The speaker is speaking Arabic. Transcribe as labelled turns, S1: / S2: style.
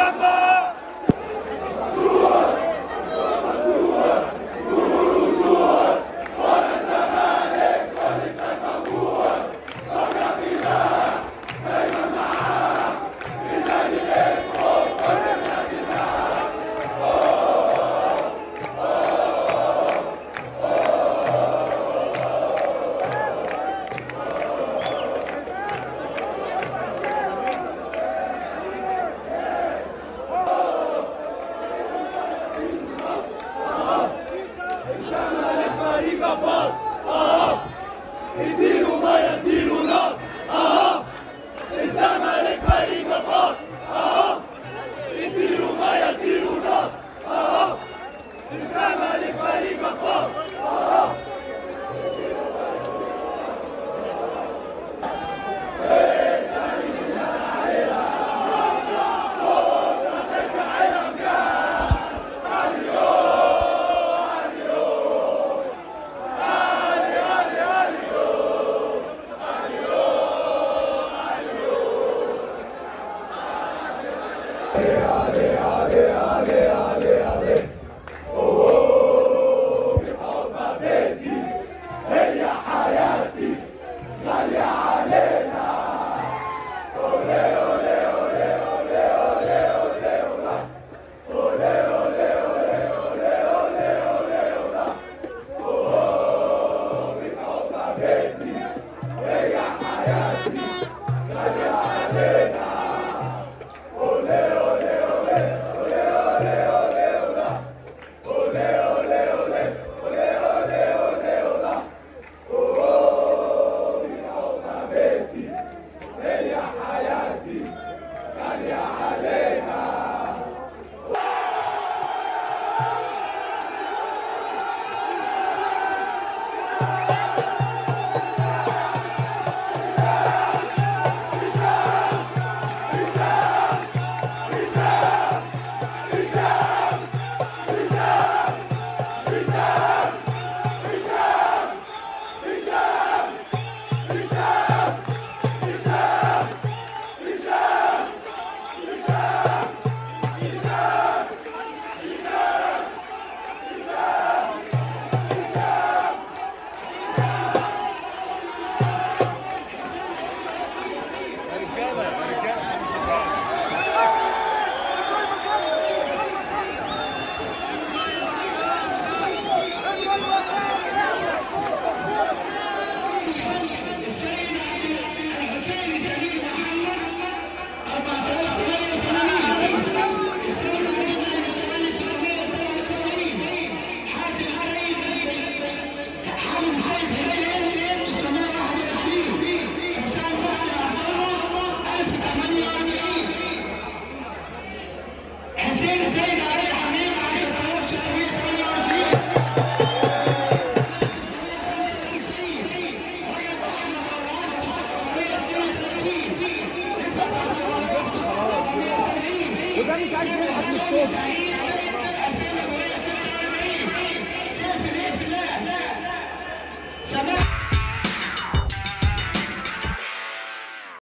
S1: September! ميه اديله نار. اهو الزمالك الزمالك فريق اهو
S2: Yeah. उधर निकाल के